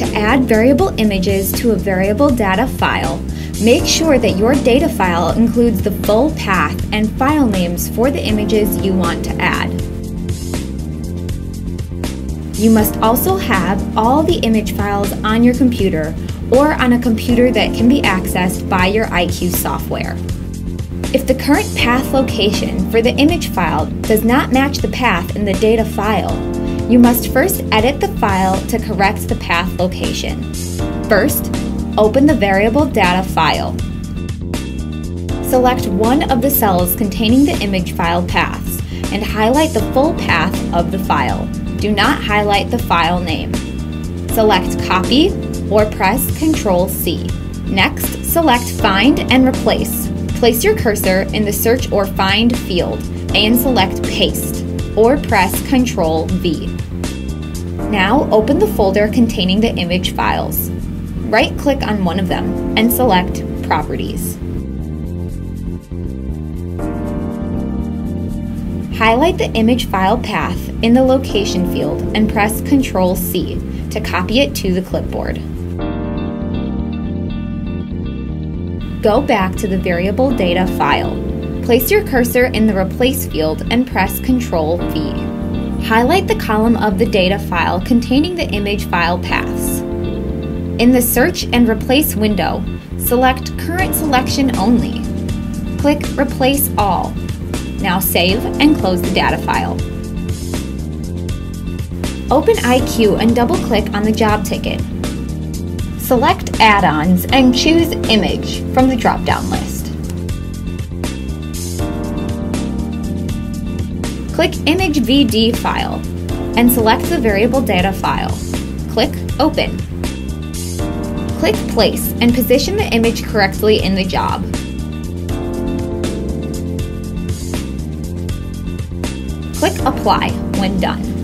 To add variable images to a variable data file, make sure that your data file includes the full path and file names for the images you want to add. You must also have all the image files on your computer or on a computer that can be accessed by your iQueue software. If the current path location for the image file does not match the path in the data file, you must first edit the file to correct the path location. First, open the variable data file. Select one of the cells containing the image file paths and highlight the full path of the file. Do not highlight the file name. Select Copy or press Ctrl C. Next, select Find and Replace. Place your cursor in the Search or Find field and select Paste or press Ctrl V. Now open the folder containing the image files. Right-click on one of them and select Properties. Highlight the image file path in the Location field and press Ctrl C to copy it to the clipboard. Go back to the variable data file. Place your cursor in the Replace field and press Ctrl V. Highlight the column of the data file containing the image file paths. In the Search and Replace window, select Current Selection Only. Click Replace All. Now save and close the data file. Open iQueue and double-click on the job ticket. Select Add-ons and choose Image from the drop-down list. Click Image VD file and select the variable data file. Click Open. Click Place and position the image correctly in the job. Click Apply when done.